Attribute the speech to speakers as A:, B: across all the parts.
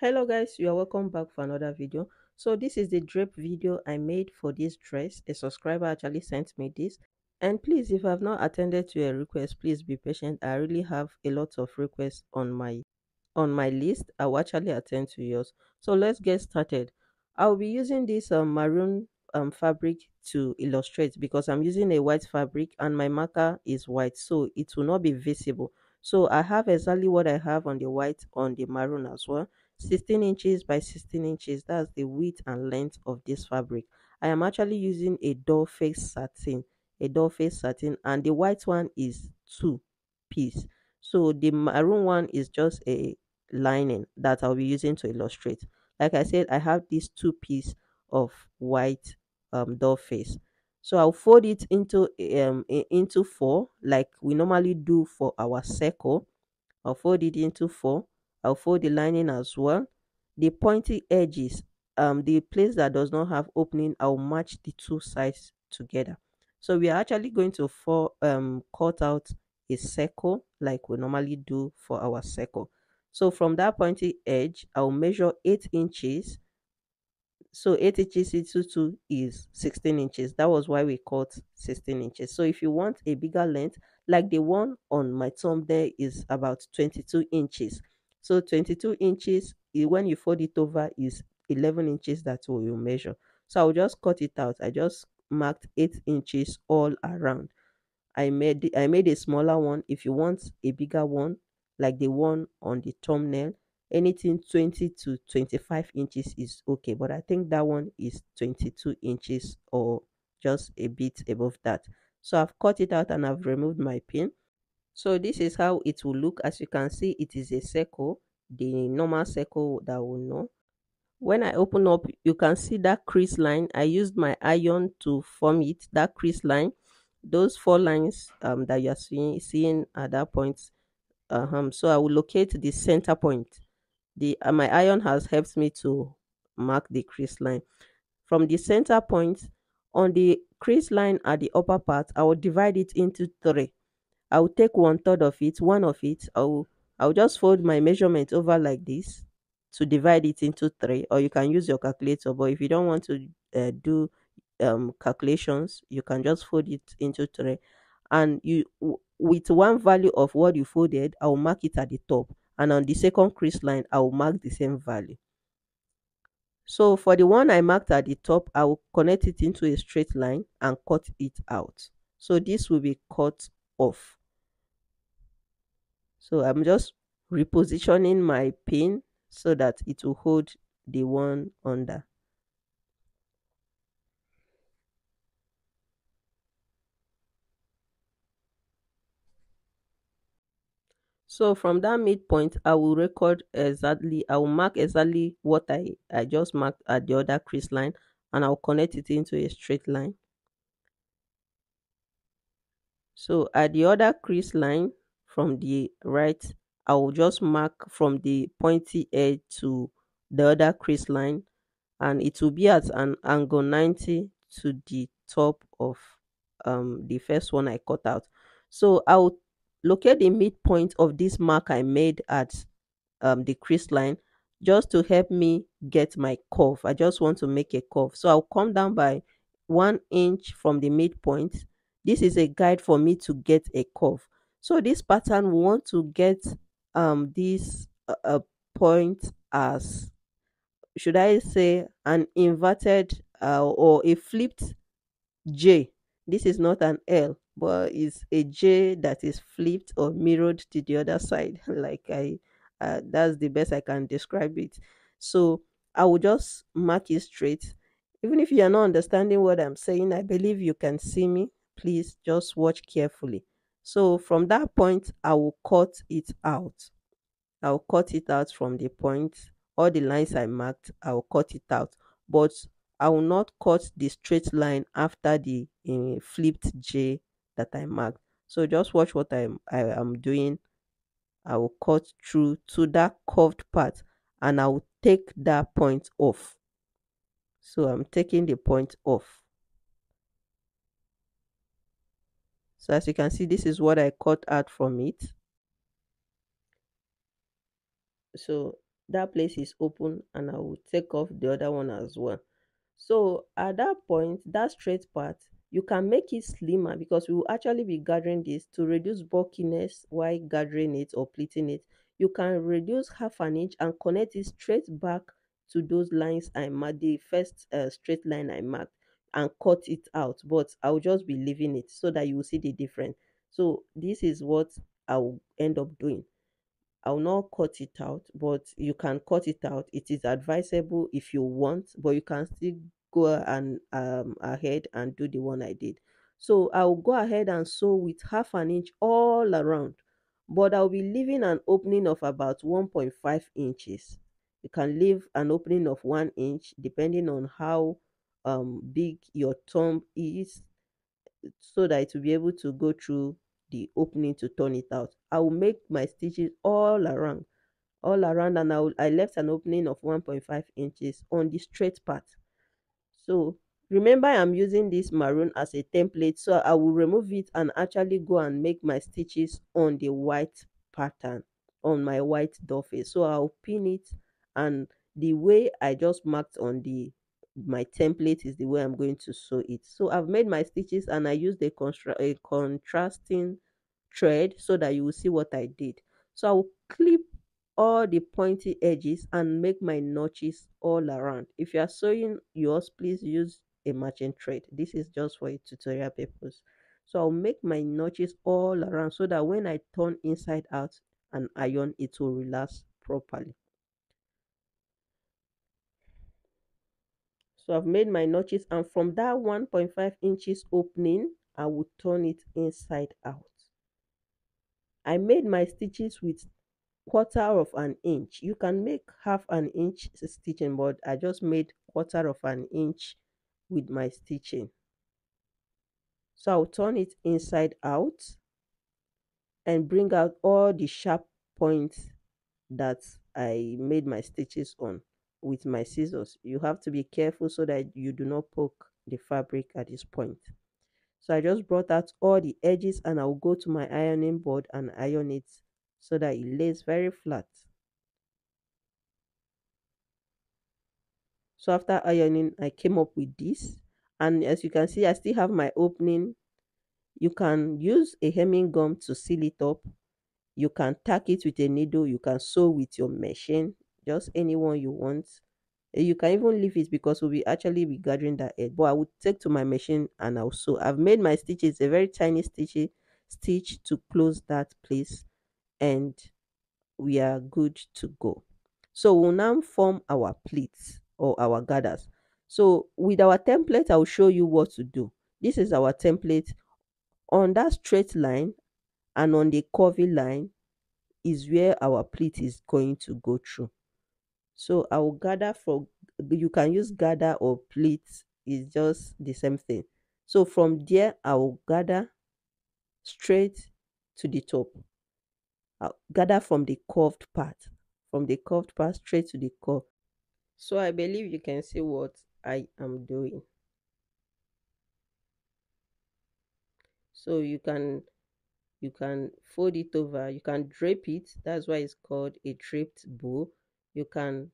A: hello guys. You are welcome back for another video. So this is the drape video i made for this dress. A subscriber actually sent me this. And please if i have not attended to a request please be patient. I really have a lot of requests on my on my list. I will actually attend to yours. So let's get started. I'll be using this um, maroon um, fabric to illustrate because i'm using a white fabric and my marker is white so it will not be visible. So i have exactly what i have on the white on the maroon as well 16 inches by 16 inches. That's the width and length of this fabric. I am actually using a doll face satin a doll face satin and the white one is two piece. So the maroon one is just a lining that i'll be using to illustrate. Like i said i have this two piece of white um doll face so i'll fold it into um into four like we normally do for our circle. I'll fold it into four I'll fold the lining as well. The pointy edges, um, the place that does not have opening, I'll match the two sides together. So we are actually going to for, um, cut out a circle like we normally do for our circle. So from that pointy edge, I'll measure 8 inches. So 8 inches into 2 is 16 inches. That was why we cut 16 inches. So if you want a bigger length, like the one on my thumb there is about 22 inches so 22 inches, when you fold it over, is 11 inches that will measure. So I'll just cut it out. I just marked 8 inches all around. I made I made a smaller one. If you want a bigger one, like the one on the thumbnail, anything 20 to 25 inches is okay. But I think that one is 22 inches or just a bit above that. So I've cut it out and I've removed my pin. So this is how it will look. As you can see, it is a circle, the normal circle that we know. When I open up, you can see that crease line. I used my iron to form it, that crease line. Those four lines um, that you are seeing, seeing at that point. Uh -huh. So I will locate the center point. The uh, My iron has helped me to mark the crease line. From the center point, on the crease line at the upper part, I will divide it into three I'll take one third of it, one of it, I'll I'll just fold my measurement over like this to divide it into three, or you can use your calculator. But if you don't want to uh, do um, calculations, you can just fold it into three, and you with one value of what you folded, I'll mark it at the top, and on the second crease line, I'll mark the same value. So for the one I marked at the top, I will connect it into a straight line and cut it out. So this will be cut off. So I'm just repositioning my pin so that it will hold the one under. So from that midpoint, I will record exactly, I will mark exactly what I, I just marked at the other crease line and I'll connect it into a straight line. So at the other crease line, from the right I will just mark from the pointy edge to the other crease line and it will be at an angle 90 to the top of um, the first one I cut out. So I'll locate the midpoint of this mark I made at um, the crease line just to help me get my curve. I just want to make a curve. So I'll come down by one inch from the midpoint. This is a guide for me to get a curve. So this pattern, we want to get um, this uh, point as, should I say, an inverted uh, or a flipped J. This is not an L, but it's a J that is flipped or mirrored to the other side. like I, uh, that's the best I can describe it. So I will just mark it straight. Even if you are not understanding what I'm saying, I believe you can see me. Please just watch carefully. So from that point, I will cut it out. I will cut it out from the point. All the lines I marked, I will cut it out. But I will not cut the straight line after the uh, flipped J that I marked. So just watch what I'm, I am doing. I will cut through to that curved part and I will take that point off. So I'm taking the point off. So as you can see, this is what I cut out from it. So that place is open and I will take off the other one as well. So at that point, that straight part, you can make it slimmer because we will actually be gathering this to reduce bulkiness while gathering it or pleating it. You can reduce half an inch and connect it straight back to those lines I marked, the first uh, straight line I marked and cut it out. But I'll just be leaving it so that you will see the difference. So this is what I'll end up doing. I'll not cut it out, but you can cut it out. It is advisable if you want, but you can still go and um ahead and do the one I did. So I'll go ahead and sew with half an inch all around, but I'll be leaving an opening of about 1.5 inches. You can leave an opening of one inch depending on how um big your thumb is so that it will be able to go through the opening to turn it out. I will make my stitches all around, all around and I, will, I left an opening of 1.5 inches on the straight part. So remember I'm using this maroon as a template so I will remove it and actually go and make my stitches on the white pattern on my white doffy. So I'll pin it and the way I just marked on the my template is the way I'm going to sew it. So I've made my stitches and I used a, a contrasting thread so that you will see what I did. So I will clip all the pointy edges and make my notches all around. If you are sewing yours, please use a matching thread. This is just for a tutorial purpose. So I'll make my notches all around so that when I turn inside out and iron, it will relax properly. So I've made my notches and from that 1.5 inches opening, I will turn it inside out. I made my stitches with quarter of an inch. You can make half an inch stitching, but I just made quarter of an inch with my stitching. So I'll turn it inside out and bring out all the sharp points that I made my stitches on with my scissors. You have to be careful so that you do not poke the fabric at this point. So I just brought out all the edges and I'll go to my ironing board and iron it so that it lays very flat. So after ironing, I came up with this. And as you can see, I still have my opening. You can use a hemming gum to seal it up. You can tack it with a needle. You can sew with your machine just anyone you want. Eh, you can even leave it because we'll be actually be gathering that edge but i would take to my machine and sew. I've made my stitches a very tiny stitch stitch to close that place and we are good to go. So we'll now form our pleats or our gathers. So with our template i'll show you what to do. This is our template. On that straight line and on the curvy line is where our pleat is going to go through so I will gather for you can use gather or pleat, it's just the same thing. So from there I will gather straight to the top. I'll gather from the curved part, from the curved part straight to the curve. So I believe you can see what I am doing. So you can you can fold it over, you can drape it. That's why it's called a draped bow you can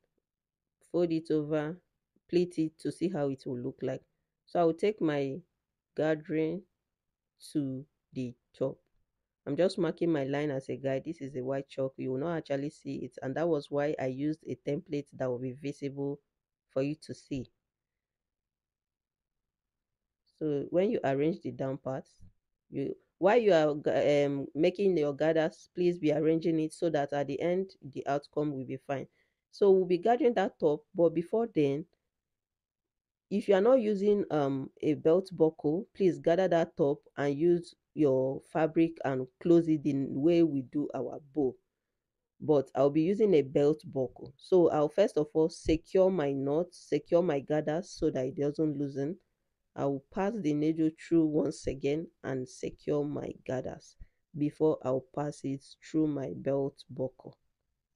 A: fold it over pleat it to see how it will look like. So i will take my gathering to the top i'm just marking my line as a guide. This is a white chalk. You will not actually see it. And that was why i used a template that will be visible for you to see. So when you arrange the down parts you while you are um, making your gathers please be arranging it so that at the end the outcome will be fine so we'll be gathering that top but before then if you are not using um a belt buckle please gather that top and use your fabric and close it the way we do our bow. But i'll be using a belt buckle. So i'll first of all secure my knot secure my gathers so that it doesn't loosen. I will pass the needle through once again and secure my gathers before i'll pass it through my belt buckle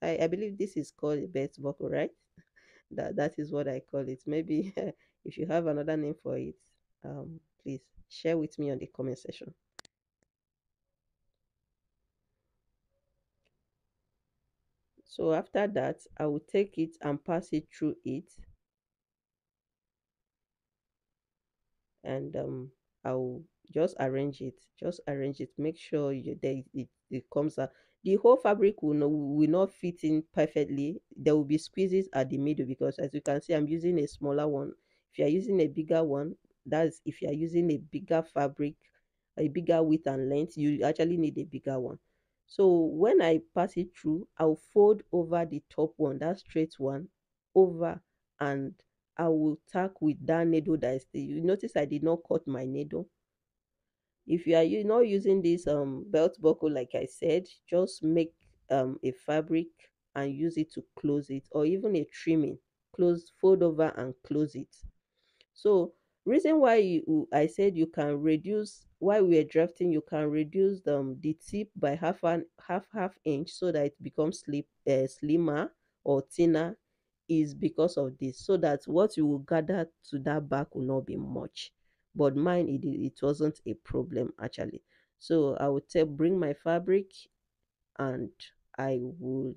A: I, I believe this is called a belt buckle, right? that that is what I call it. Maybe if you have another name for it, um, please share with me on the comment section. so after that i will take it and pass it through it and um i'll just arrange it just arrange it make sure you that it, it comes out the whole fabric will not will not fit in perfectly. There will be squeezes at the middle because as you can see i'm using a smaller one. If you are using a bigger one that's if you are using a bigger fabric a bigger width and length you actually need a bigger one. So when i pass it through i'll fold over the top one that straight one over and i will tack with that needle that is you notice i did not cut my needle if you are you not using this um belt buckle like i said just make um a fabric and use it to close it or even a trimming. Close fold over and close it. So reason why you i said you can reduce while we are drafting you can reduce the, um, the tip by half an half half inch so that it becomes slip, uh, slimmer or thinner is because of this. So that what you will gather to that back will not be much but mine it, it wasn't a problem actually. So i would say bring my fabric and i will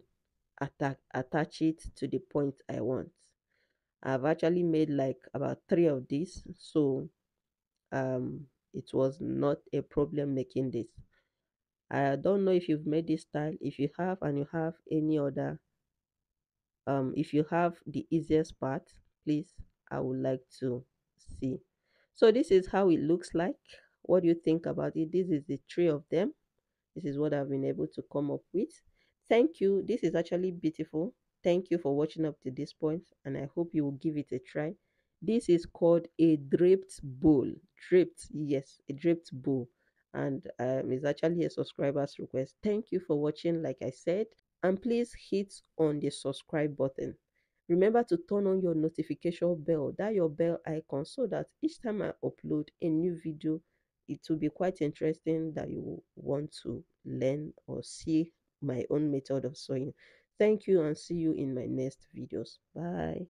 A: attack attach it to the point i want. I've actually made like about three of these so um it was not a problem making this. I don't know if you've made this style. If you have and you have any other um if you have the easiest part please i would like to see so this is how it looks like. What do you think about it? This is the three of them. This is what i've been able to come up with. Thank you. This is actually beautiful. Thank you for watching up to this point and i hope you will give it a try. This is called a draped bow. Draped yes a draped bow. And um, it's actually a subscriber's request. Thank you for watching like i said. And please hit on the subscribe button remember to turn on your notification bell that your bell icon so that each time i upload a new video it will be quite interesting that you want to learn or see my own method of sewing. Thank you and see you in my next videos. Bye